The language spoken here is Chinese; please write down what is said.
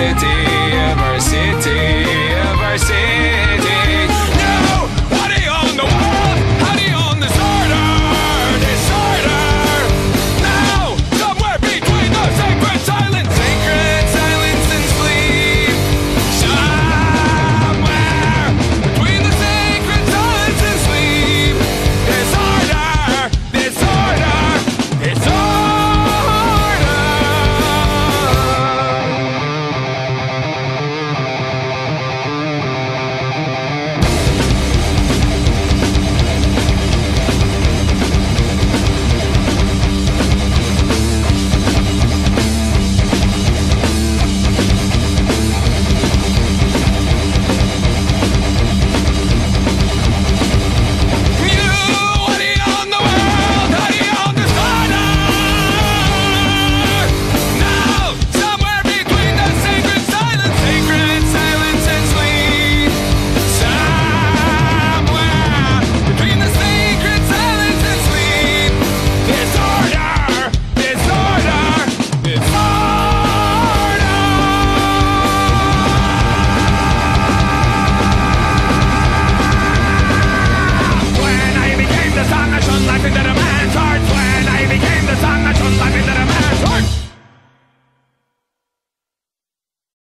city.